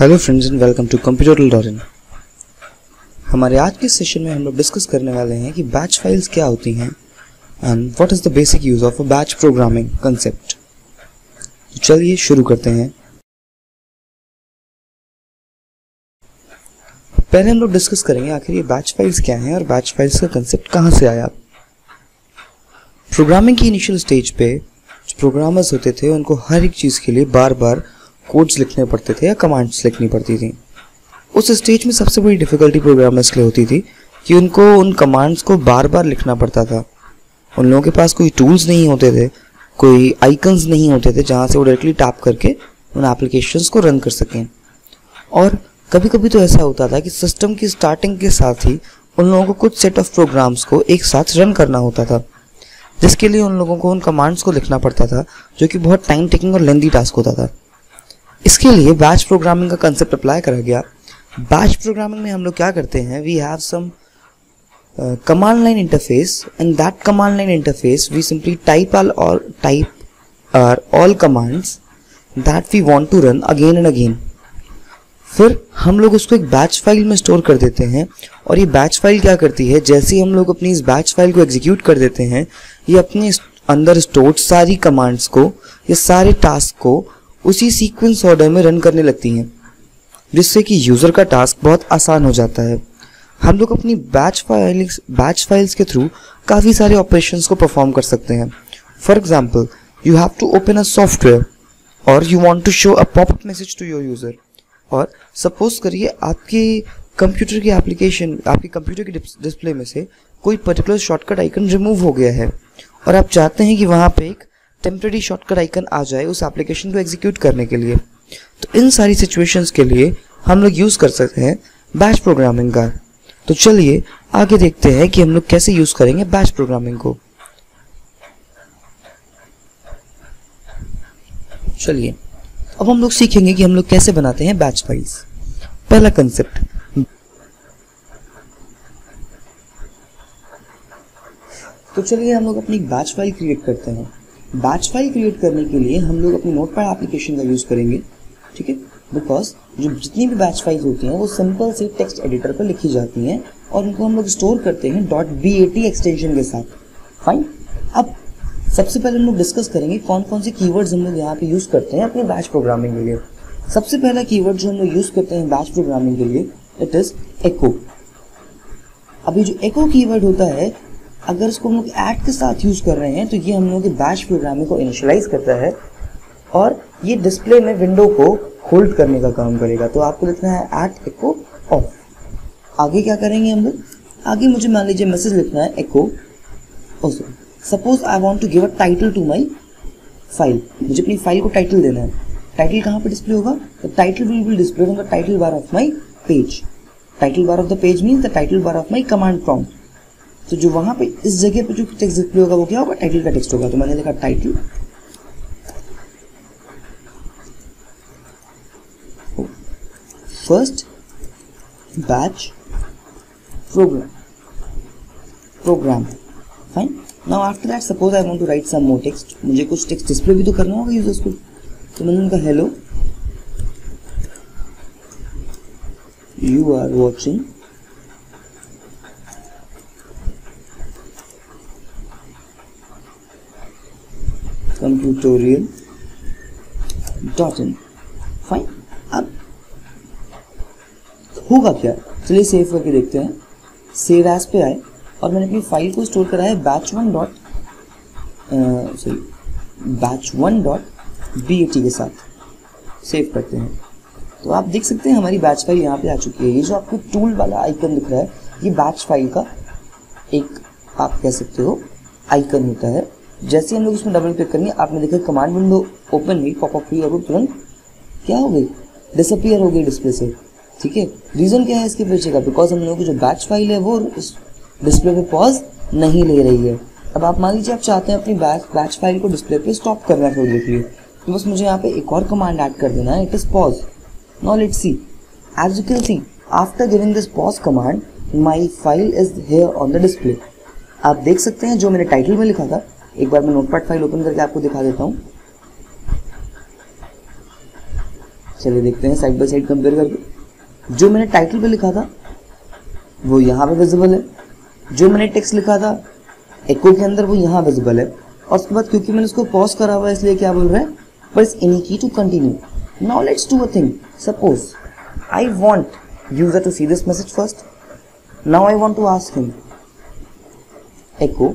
Hello friends and welcome to computer डॉरिन हमारे आज के सेशन में हम लोग डिस्कस करने वाले हैं कि बैच फाइल्स क्या होती हैं and what is the basic use of a batch programming concept तो चलिए शुरू करते हैं। पहले हम लोग डिस्कस करेंगे आखिर ये बैच फाइल्स क्या हैं और बैच फाइल्स का कंसेप्ट कहाँ से आया। प्रोग्रामिंग की इनिशियल स्टेज पे जो प्रोग्रामर्स होते थे, उनको हर एक चीज़ के लिए बार बार कोड्स लिखने पड़ते थे या कमांड्स लिखनी पड़ती थी। उस स्टेज में सबसे बड़ी डिफ़िकल्टी प्रोग्रामर्स के लिए होती थी कि उनको उन कमांड्स को बार बार लिखना पड़ता था। उन लोगों के पास कोई टूल्स नहीं होते थे, कोई आइकन्स नहीं होते थे जहाँ से वो डायरेक्टली टैप करके उन एप्लीकेशंस को रन कर सकें। और कभी कभी तो ऐसा होता था कि सिस्टम की स्टार्टिंग के साथ ही उन लोगों को कुछ सेट ऑफ़ प्रोग्राम्स को एक साथ रन करना होता था, जिसके लिए उन लोगों को उन कमांड्स को लिखना पड़ता था, जो कि बहुत टाइम टेकिंग और लेंदी टास्क होता था। इसके लिए बैच प्रोग्रामिंग का कंसेप्ट अप्लाई करा गया। बैच प्रोग्रामिंग में हम लोग क्या करते हैं we have some command line interface and that command line interface we simply type all or type our all commands that we want to run again and again फिर हम लोग उसको एक बैच फ़ाइल में स्टोर कर देते हैं और ये बैच फ़ाइल क्या करती है, जैसे ही हम लोग अपनी इस बैच फ़ाइल को एग्जीक्यूट कर देते हैं, ये अपने अंदर स्टोर सारी कमांड्स को, या सारे टास्क को उसी सीक्वेंस ऑर्डर में रन करने लगती हैं, जिससे कि यूज़र का टास्क बहुत आसान हो जाता है। हम लोग अपनी बैच फाइल्स बैच फाइल्स के थ्रू काफ़ी सारे ऑपरेशंस को परफॉर्म कर सकते हैं। For example you have to open a software और you want to show a popup message to your user और सपोज़ करिए आपके कंप्यूटर की एप्लीकेशन आपके कंप्यूटर के डिस्प्ले में से कोई पर्टिकुलर शॉर्टकट आइकन रिमूव हो गया है, और आप चाहते हैं कि वहाँ पे एक टेम्प्रेरी शॉर्टकट आइकन आ जाए उस एप्लीकेशन को एग्जीक्यूट करने के लिए। तो इन सारी सिचुएशंस के लिए हम लोग यूज़ कर सकते हैं बैच प्रोग्रामिंग का। तो चलिए, आगे देखते हैं कि हम लोग कैसे यूज़ करेंगे बैच प्रोग्रामिंग को। चलिए, अब हम लोग सीखेंगे कि हम लोग कैसे बनाते हैं बैच फाइल्स पहला कंसेप्ट तो चलिए हम लोग अपनी बैच फ़ाइल क्रिएट करते हैं। बैच फ़ाइल क्रिएट करने के लिए हम लोग अपनी नोट पैड एप्लीकेशन का यूज़ करेंगे, ठीक है? बिकॉज़ जो जितनी भी बैच फाइल्स होती हैं, वो सिंपल से टेक्स्ट एडिटर पर लिखी जाती हैं और उनको हम लोग स्टोर करते हैं डॉट बी एक्सटेंशन के साथ। फाइन अब सबसे पहले हम लोग डिस्कस करेंगे कौन कौन से कीवर्ड्स हम लोग यहाँ पे यूज़ करते हैं अपने बैच प्रोग्रामिंग के लिए। सबसे पहला कीवर्ड जो हम लोग यूज़ करते हैं बैच प्रोग्रामिंग के लिए इट इज़ एको अभी जो एको कीवर्ड होता है अगर इसको हम लोग ऐड के साथ यूज़ कर रहे हैं तो ये हम लोग के बैच प्रोग्रामिंग को इनिशलाइज करता है और ये डिस्प्ले में विंडो को होल्ड करने का काम करेगा। तो आपको लिखना है एट एको ऑफ़ आगे क्या करेंगे हम लोग? आगे मुझे मान लीजिए मैसेज लिखना है echo suppose I want to give a title to my file मुझे अपनी फ़ाइल को टाइटल देना है। टाइटल कहाँ पर डिस्प्ले होगा? The title will will display the title bar of my page title bar of the page means the title bar of my command prompt तो जो वहाँ पे, इस जगह पे जो टेक्स्ट डिस्प्ले होगा, वो क्या होगा? टाइटल का टेक्स्ट होगा। तो मैंने लिखा title first batch program program fine now after that suppose I want to write some more text मुझे कुछ टेक्स्ट डिस्प्ले भी तो करना होगा यूज़र्स को। तो मैंने उनका hello you Computorial dot in fine अब होगा क्या? चलिए सेव करके देखते हैं। सेव एज पे आए और मैंने अपनी फ़ाइल को स्टोर करा है batch one dot sorry batch one dot B के साथ। सेव करते हैं। तो आप देख सकते हैं हमारी बैच फ़ाइल यहाँ पे आ चुकी है। ये जो आपको टूल वाला आइकन दिख रहा है, ये बैच फ़ाइल का एक, आप कह सकते हो आइकन होता है। जैसे हम लोग इसमें डबल क्लिक करेंगे, आपने देखा कमांड विंडो ओपन हुई पॉपअप हुई और वो तुरंत क्या हो गई? डिसअपियर हो गई डिस्प्ले से। ठीक है? रीज़न क्या है इसके पीछे का? बिकॉज़ हम लोगों की जो बैच फ़ाइल है, वो डिस्प्ले पे पॉज नहीं ले रही है। अब आप मान लीजिए, आप चाहते हैं अपनी बैच बैच फ़ाइल को डिस्प्ले पे स्टॉप करना थोड़ी देर के लिए। तो बस मुझे यहाँ पे एक और कमांड ऐड कर देना है। It is pause now let's see as you can see after giving this pause command my file is here on the display आप देख सकते हैं जो मैंने टाइटल में लिखा था एक बार मैं नोटपैड फ़ाइल ओपन करके आपको दिखा देता हूँ। चलिए देखते हैं साइड बाय साइड कंपेयर करके। जो मैंने टाइटल पे लिखा था, वो यहाँ पे विजिबल है। जो मैंने टेक्स्ट लिखा था एको के अंदर वो यहाँ विजिबल है। और उसके बाद क्योंकि मैंने उसको पॉज करा हुआ है, इसलिए क्या बोल रहा है? Press any key to continue now let's do a thing suppose I want user to see this message first now I want to ask him echo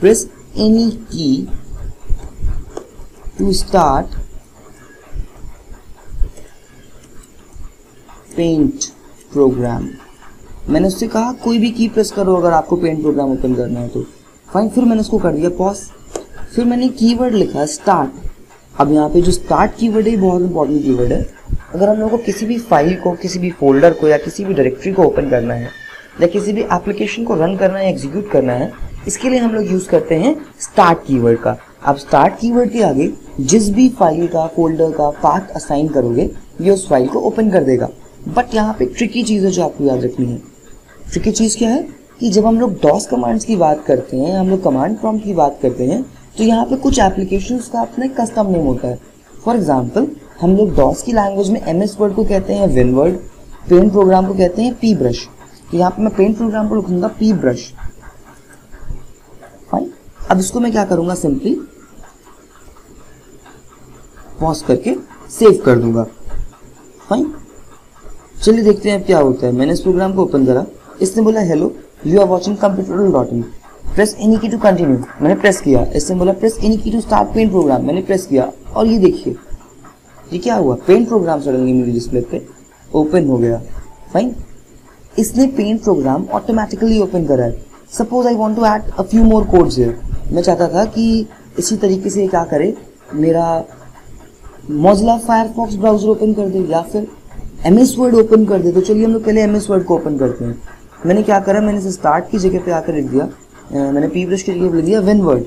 press any key to start paint program मैंने उससे कहा, कोई भी की press करो अगर आपको paint programme open करना है तो. फाइन फिर मैंने उसको कर दिया पॉज फिर मैंने कीवर्ड लिखा स्टार्ट अब यहाँ पे जो स्टार्ट कीवर्ड है बहुत इंपॉर्टेंट कीवर्ड है। अगर हम लोग को किसी भी फ़ाइल को, किसी भी फोल्डर को या किसी भी डायरेक्टरी को ओपन करना है, या किसी भी एप्लीकेशन को रन करना है एग्जीक्यूट करना है इसके लिए हम लोग यूज़ करते हैं स्टार्ट कीवर्ड का। आप स्टार्ट कीवर्ड के आगे जिस भी फ़ाइल का फोल्डर का पाथ असाइन करोगे, ये उस फ़ाइल को ओपन कर देगा। बट यहाँ पे ट्रिकी चीज़ है जो आपको याद रखनी है। ट्रिकी चीज़ क्या है? कि जब हम लोग डॉस कमांड्स की बात करते हैं, हम लोग कमांड प्रॉम्प्ट की बात करते हैं तो यहाँ पे कुछ एप्लीकेशन का अपना कस्टम नेम होता है। फॉर एग्ज़ाम्पल हम लोग डॉस की लैंग्वेज में एम एस वर्ड को कहते हैं विन वर्ड पेंट प्रोग्राम को कहते हैं पी ब्रश तो यहाँ पे मैं पेंट प्रोग्राम को लिखूँगा पी ब्रश फाइन अब इसको मैं क्या करूँगा सिंपली पॉज करके सेव कर दूँगा। फाइन चलिए देखते हैं क्या होता है। मैंने इस प्रोग्राम को ओपन करा। इसने बोला hello you are watching computer dot in press any key to continue मैंने प्रेस किया। इसने बोला press any key to start paint program मैंने प्रेस किया। और ये देखिए, ये क्या हुआ? पेंट प्रोग्राम सडनली मेरे डिस्प्ले पे ओपन हो गया। फाइन इसने पेंट प्रोग्राम ऑटोमेटिकली ओपन करा है। Suppose I want to add a few more codes है मैं चाहता था कि इसी तरीके से क्या करे? मेरा मोजला फायरफॉक्स ब्राउज़र ओपन कर दे या फिर एम एस वर्ड ओपन कर दे। तो चलिए हम लोग पहले एम एस वर्ड को ओपन करते हैं। मैंने क्या करा? मैंने इसे स्टार्ट की जगह पे आकर लिख दिया। मैंने पी ब्रश की जगह लिख दिया वेन वर्ड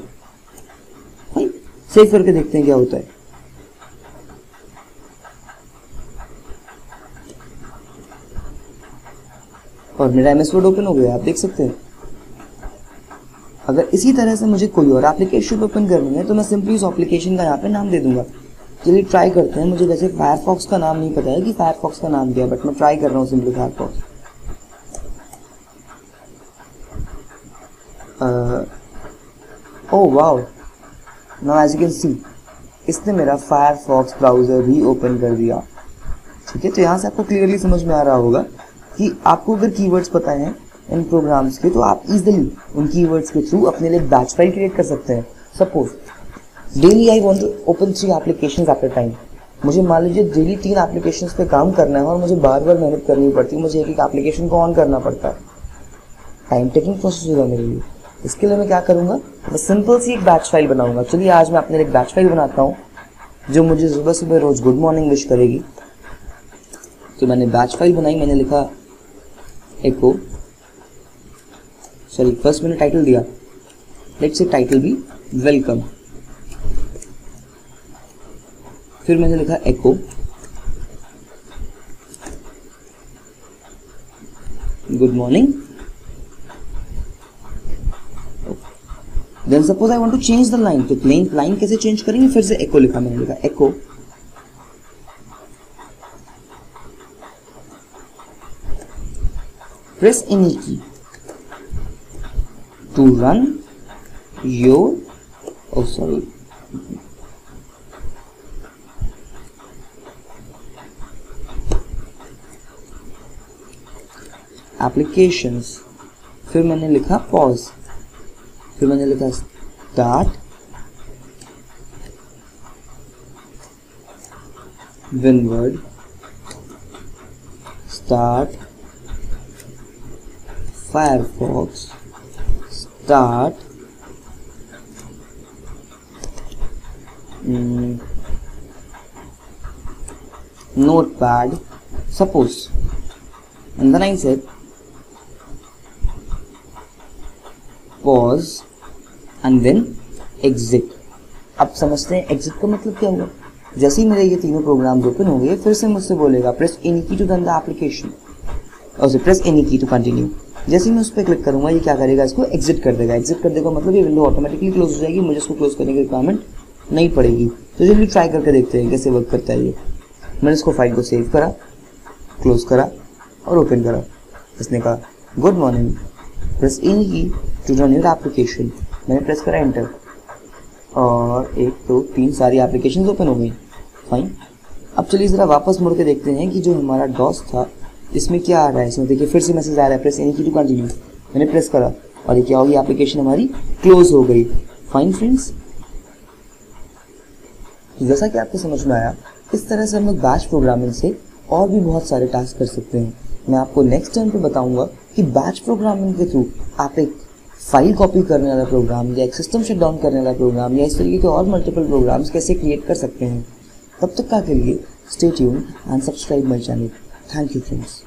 सेव करके देखते हैं क्या होता है। और मेरा एम एस वर्ड ओपन हो गया, आप देख सकते हैं। अगर इसी तरह से मुझे कोई और एप्लीकेशन ओपन करनी है तो मैं सिंपली उस एप्लीकेशन का यहाँ पे नाम दे दूँगा। चलिए ट्राई करते हैं। मुझे वैसे फायरफॉक्स का नाम नहीं पता है कि फायरफॉक्स का नाम क्या है बट मैं ट्राई कर रहा हूँ simply Firefox oh wow now as you can see इसने मेरा फायरफॉक्स ब्राउज़र भी ओपन कर दिया। ठीक है तो यहाँ से आपको क्लियरली समझ में आ रहा होगा कि आपको अगर कीवर्ड्स पता है इन प्रोग्राम्स के तो आप इजिली उन कीवर्ड्स के थ्रू अपने लिए बैच फ़ाइल क्रिएट कर सकते हैं। Suppose daily I want to open three applications at a time मुझे मान लीजिए डेली तीन एप्लीकेशन पे काम करना है और मुझे बार बार मेहनत करनी पड़ती है, मुझे एक एक एप्लीकेशन को ऑन करना पड़ता है। टाइम टेकिंग प्रोसेस होगा मेरे लिए। इसके लिए मैं क्या करूँगा? मैं सिंपल सी एक बैच फ़ाइल बनाऊँगा। चलिए आज मैं अपने लिए एक बैच फ़ाइल बनाता हूँ, जो मुझे सुबह सुबह रोज़ गुड मॉर्निंग विश करेगी। तो मैंने बैच फ़ाइल बनाई, मैंने लिखा एको सॉरी फ़र्स्ट मैंने टाइटल दिया. लेट से टाइटल भी वेलकम फिर मैंने लिखा echo good morning then suppose I want to change the line तो प्लेन लाइन कैसे चेंज करेंगे? फिर से एको लिखा मैंने, लिखा एको press any key. To run your oh sorry applications फिर मैंने लिखा पॉज फिर मैंने लिखा start winword start Firefox start mm, notepad suppose and then I said pause and then exit. अब समझते हैं एग्जिट का मतलब क्या हुआ? जैसे ही मेरे ये तीनों प्रोग्राम ओपन हो गए फिर से मुझसे बोलेगा press any key to run the application और press any key to continue जैसे ही मैं उस पर क्लिक करूँगा, ये क्या करेगा? इसको एग्जिट कर देगा। एग्जिट कर देगा मतलब ये विंडो ऑटोमेटिकली क्लोज हो जाएगी, मुझे इसको क्लोज करने की रिक्वायरमेंट नहीं पड़ेगी। तो चलिए ट्राई करके देखते हैं, कैसे वर्क करता है ये। मैंने इसको फ़ाइल को सेव करा क्लोज करा और ओपन करा। इसने कहा good morning press any key to run your application मैंने प्रेस करा एंटर और एक, दो तो तीन सारी एप्लीकेशन ओपन हो गई। फाइन अब चलिए ज़रा वापस मुड़ के देखते हैं कि जो हमारा डॉस था इसमें क्या आ रहा है? इसमें देखिए, फिर से मैसेज आ रहा है press any key to continue मैंने प्रेस करा और ये क्या होगी एप्लीकेशन हमारी क्लोज हो गई. फाइन फ्रेंड्स जैसा कि आपको समझ में आया, इस तरह से हम लोग बैच प्रोग्रामिंग से और भी बहुत सारे टास्क कर सकते हैं. मैं आपको नेक्स्ट टाइम पे बताऊँगा कि बैच प्रोग्रामिंग के थ्रू आप एक फ़ाइल कॉपी करने वाला प्रोग्राम या एक सिस्टम शट डाउन करने वाला प्रोग्राम या इस तरीके के और मल्टीपल प्रोग्राम्स कैसे क्रिएट कर सकते हैं. तब तक का के लिए stay tune and subscribe my channel thank you friends